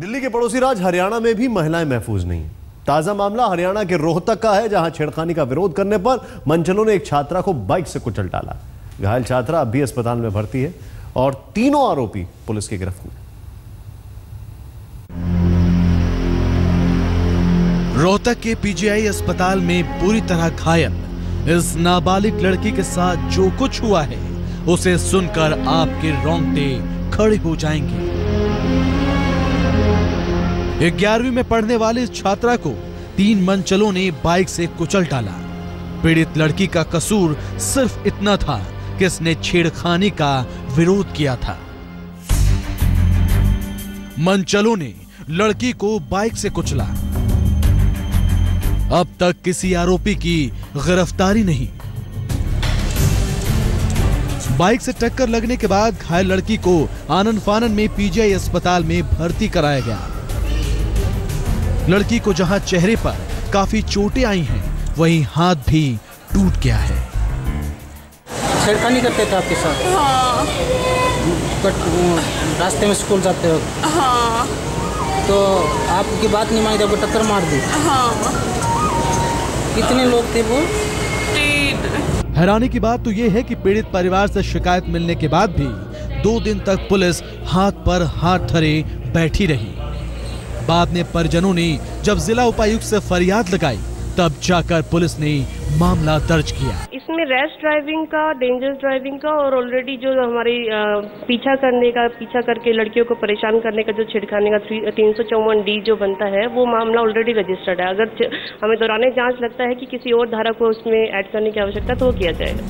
दिल्ली के पड़ोसी राज्य हरियाणा में भी महिलाएँ महफूज नहीं। ताज़ा मामला हरियाणा के रोहतक का है, जहाँ छेड़खानी का विरोध करने पर मंचलों ने एक छात्रा को बाइक से कुचल डाला। घायल छात्रा अब भी अस्पताल में भर्ती है और तीनों आरोपी पुलिस की गिरफ्त में। रोहतक के पीजीआई अस्पताल में पूरी तरह घायल। इस नाबालिग लड़की के साथ जो कुछ हुआ है, उसे सुनकर आपके रोंगटे खड़े हो जाएँगे। ग्यारहवीं में पढ़ने वाली छात्रा को तीन मंचलों ने बाइक से कुचल डाला। पीड़ित लड़की का कसूर सिर्फ़ इतना था कि इसने छेड़खानी का विरोध किया था। मंचलों ने लड़की को बाइक से कुचला। अब तक किसी आरोपी की गिरफ्तारी नहीं। बाइक से टक्कर लगने के बाद घायल लड़की को आनंद फानन में पीजीआई अस्पताल में भर्ती कराया गया। लड़की को जहाँ चेहरे पर काफ़ी चोटें आई हैं वहीं हाथ भी टूट गया है। छेड़खानी करते थे आपके साथ? हाँ। रास्ते में स्कूल जाते हो हाँ। तो आपकी बात नहीं मानी टक्कर मार दी? हाँ। कितने लोग थे वो? हैरानी की बात तो ये है कि पीड़ित परिवार से शिकायत मिलने के बाद भी दो दिन तक पुलिस हाथ पर हाथ धरे बैठी रही। बाद में परिजनों ने जब जिला उपायुक्त से फरियाद लगाई तब जाकर पुलिस ने मामला दर्ज किया। इसमें रैश ड्राइविंग का डेंजरस ड्राइविंग का और ऑलरेडी जो हमारी पीछा करने का पीछा करके लड़कियों को परेशान करने का जो छिड़खाने का तीन सौ चौवन डी जो बनता है वो मामला ऑलरेडी रजिस्टर्ड है। अगर हमें दौरान जाँच लगता है कि किसी और धारा को उसमें ऐड करने की आवश्यकता तो वो किया जाएगा।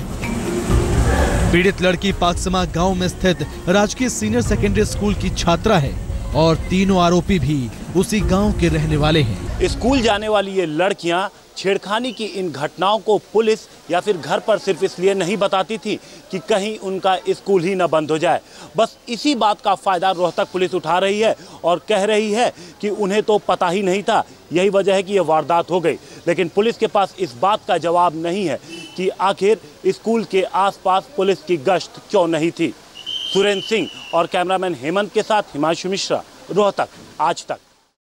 पीड़ित लड़की पाकसमा गाँव में स्थित राजकीय सीनियर सेकेंडरी स्कूल की छात्रा है और तीनों आरोपी भी उसी गाँव के रहने वाले हैं। स्कूल जाने वाली ये लड़कियाँ छेड़खानी की इन घटनाओं को पुलिस या फिर घर पर सिर्फ़ इसलिए नहीं बताती थी कि कहीं उनका स्कूल ही न बंद हो जाए। बस इसी बात का फ़ायदा रोहतक पुलिस उठा रही है और कह रही है कि उन्हें तो पता ही नहीं था, यही वजह है कि यह वारदात हो गई। लेकिन पुलिस के पास इस बात का जवाब नहीं है कि आखिर स्कूल के आसपास पुलिस की गश्त क्यों नहीं थी। सुरेंद्र सिंह और कैमरामैन हेमंत के साथ हिमांशु मिश्रा, रोहतक, आज तक।